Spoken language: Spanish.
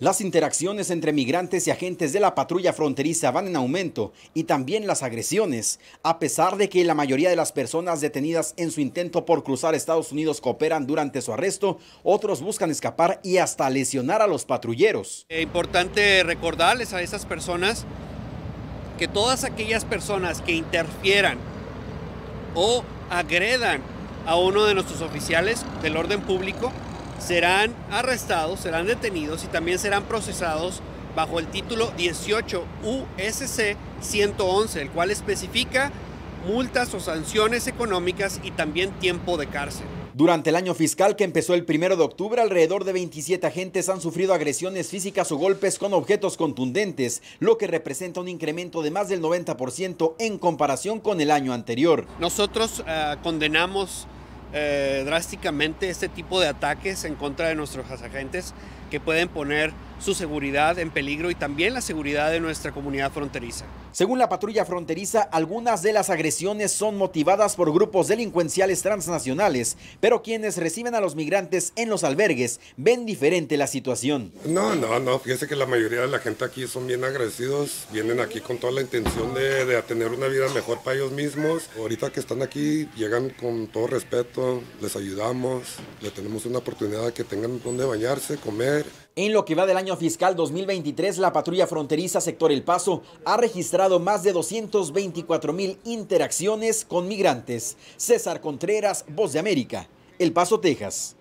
Las interacciones entre migrantes y agentes de la patrulla fronteriza van en aumento y también las agresiones, a pesar de que la mayoría de las personas detenidas en su intento por cruzar Estados Unidos cooperan durante su arresto, otros buscan escapar y hasta lesionar a los patrulleros. Es importante recordarles a esas personas que todas aquellas personas que interfieran o agredan a uno de nuestros oficiales del orden público serán arrestados, serán detenidos y también serán procesados bajo el título 18 USC 111, el cual especifica multas o sanciones económicas y también tiempo de cárcel. Durante el año fiscal que empezó el 1 de octubre, alrededor de 27 agentes han sufrido agresiones físicas o golpes con objetos contundentes, lo que representa un incremento de más del 90% en comparación con el año anterior. Nosotros uh, condenamos eh, drásticamente este tipo de ataques en contra de nuestros agentes que pueden poner su seguridad en peligro y también la seguridad de nuestra comunidad fronteriza. Según la patrulla fronteriza, algunas de las agresiones son motivadas por grupos delincuenciales transnacionales, pero quienes reciben a los migrantes en los albergues ven diferente la situación. No, no, no, fíjese que la mayoría de la gente aquí son bien agradecidos, vienen aquí con toda la intención de, de tener una vida mejor para ellos mismos. Ahorita que están aquí, llegan con todo respeto, les ayudamos, le tenemos una oportunidad de que tengan donde bañarse, comer. En lo que va del año fiscal 2023, la patrulla fronteriza sector El Paso ha registrado más de 224 mil interacciones con migrantes. César Contreras, Voz de América, El Paso, Texas.